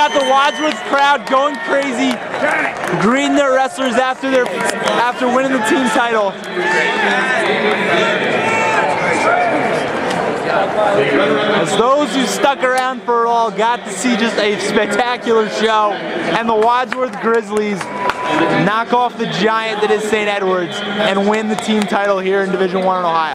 got the Wadsworth crowd going crazy, greeting their wrestlers after their after winning the team title. As those who stuck around for it all got to see just a spectacular show, and the Wadsworth Grizzlies knock off the giant that is St. Edwards and win the team title here in Division One in Ohio.